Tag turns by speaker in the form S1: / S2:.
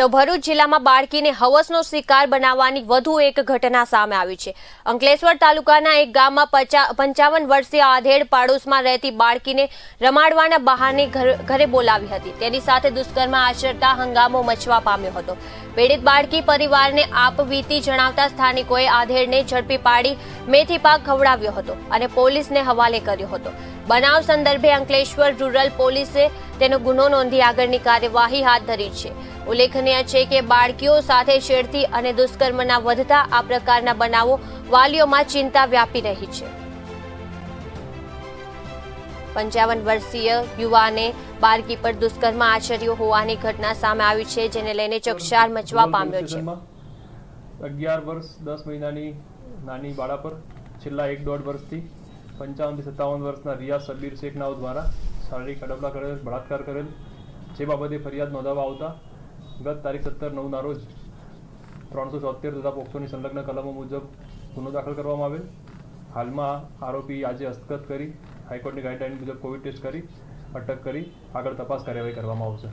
S1: તો ભરૂચ જિલ્લામાં બાળકીને હવસનો શિકાર બનાવવાની વધુ એક ઘટના સામે આવી છે. અંકલેશ્વર તાલુકાના એક ગામમાં પચા, પંચાવન વર્ષીય આધેડ પાડોશમાં રહેતી બાળકીને રમાડવાના બહાને ઘરે બોલાવી હતી. તેની સાથે દુષ્કર્મ આચરતા હંગામો મચવા પામ્યો હતો. પીડિત બાળકી પરિવારને આપવીતી જણાવતા સ્થાનિકોએ આધેડને ઝડપી પાડી મેથી પાક ખવડાવ્યો હતો અને પોલીસને હવાલે કર્યો હતો. બનાવ સંદર્ભે અંકલેશ્વર રૂરલ પોલીસે તેનો ગુનો નોંધી આગળની કાર્યવાહી હાથ ધરી છે. ઉલ્લેખનીય છે કે બાળકીઓ સાથે છેડતી અને દુષ્કર્મના વધતા આ પ્રકારના બનાવો વાલીઓમાં ચિંતા વ્યાપી રહી છે. પંચાવન વર્ષીય યુવાને બાળકી પર દુષ્કર્મ આચર્યો હોવાની ઘટના સામે આવી છે જેને લઈને ચકચાર મચવા પામ્યો છે.
S2: અગિયાર વર્ષ દસ મહિનાની નાની બાળા પર છેલ્લા એક દોઢ વર્ષથી પંચાવનથી સત્તાવન વર્ષના રિયાઝ સબીર શેખ નાવ દ્વારા શારીરિક અડપલા કરેલ, બળાત્કાર કરેલ, જે બાબતે ફરિયાદ નોંધાવવા આવતા ગત તારીખ સત્તર નવના રોજ ત્રણસો ચોતેર તથા પોક્સોની સંલગ્ન કલમો મુજબ ગુનો દાખલ કરવામાં આવેલ. હાલમાં આરોપી આજે હસ્તગત કરી, હાઈકોર્ટની ગાઈડલાઈન મુજબ કોવિડ ટેસ્ટ કરી, અટક કરી, આગળ તપાસ કાર્યવાહી કરવામાં આવશે.